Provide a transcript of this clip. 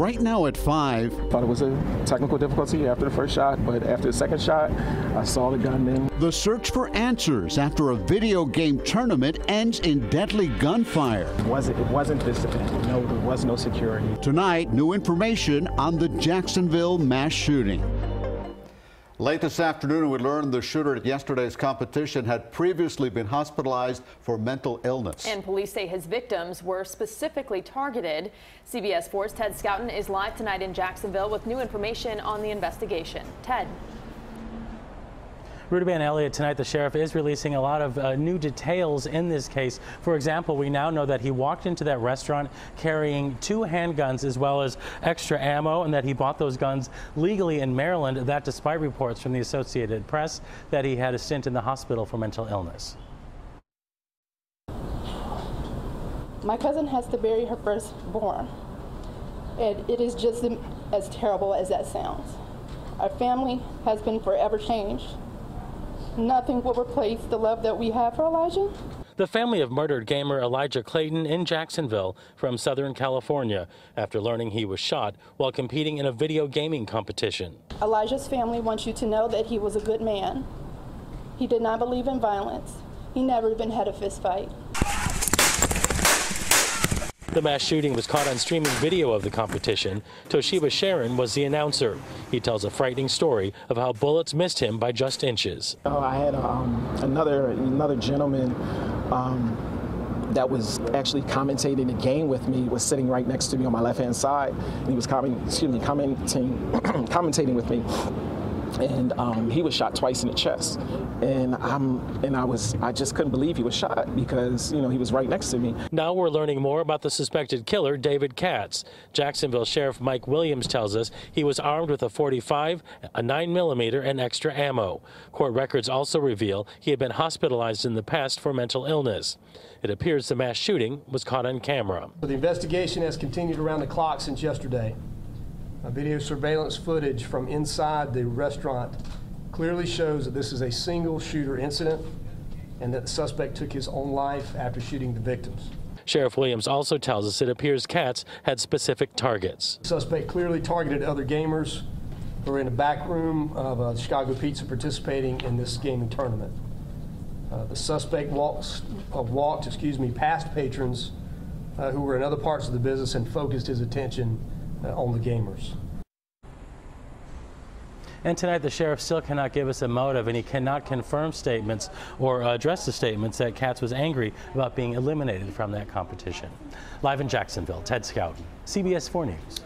right now at 5. Thought it was a technical difficulty after the first shot, but after the second shot, I saw the gunman. The search for answers after a video game tournament ends in deadly gunfire. It wasn't, it wasn't this event. No, there was no security. Tonight, new information on the Jacksonville mass shooting. Late this afternoon, we learned the shooter at yesterday's competition had previously been hospitalized for mental illness. And police say his victims were specifically targeted. CBS 4's Ted Scouten is live tonight in Jacksonville with new information on the investigation. Ted. Rudaban Eliott, tonight the sheriff is releasing a lot of uh, new details in this case. For example, we now know that he walked into that restaurant carrying two handguns as well as extra ammo and that he bought those guns legally in Maryland, that despite reports from the Associated Press that he had a stint in the hospital for mental illness. My cousin has to bury her firstborn, and it is just as terrible as that sounds. Our family has been forever changed. Nothing will replace the love that we have for Elijah. The family of murdered gamer Elijah Clayton in Jacksonville from Southern California after learning he was shot while competing in a video gaming competition. Elijah's family wants you to know that he was a good man. He did not believe in violence. He never even had a fist fight. The mass shooting was caught on streaming video of the competition. Toshiba Sharon was the announcer. He tells a frightening story of how bullets missed him by just inches. Oh, I had um, another another gentleman um, that was actually commentating the game with me was sitting right next to me on my left hand side. He was comment, excuse me, commenting commentating with me and um, he was shot twice in the chest. And I'm and I was I just couldn't believe he was shot because you know he was right next to me. Now we're learning more about the suspected killer, David Katz. Jacksonville Sheriff Mike Williams tells us he was armed with a 45, a 9 millimeter, and extra ammo. Court records also reveal he had been hospitalized in the past for mental illness. It appears the mass shooting was caught on camera. The investigation has continued around the clock since yesterday. Video surveillance footage from inside the restaurant clearly shows that this is a single shooter incident and that the suspect took his own life after shooting the victims. Sheriff Williams also tells us it appears Katz had specific targets. The suspect clearly targeted other gamers who were in the back room of uh, Chicago Pizza participating in this gaming tournament. Uh, the suspect walks, uh, walked, excuse me, past patrons uh, who were in other parts of the business and focused his attention Uh, on the gamers. And tonight, the sheriff still cannot give us a motive, and he cannot confirm statements or address the statements that Katz was angry about being eliminated from that competition. Live in Jacksonville, Ted Scouten, CBS 4 News.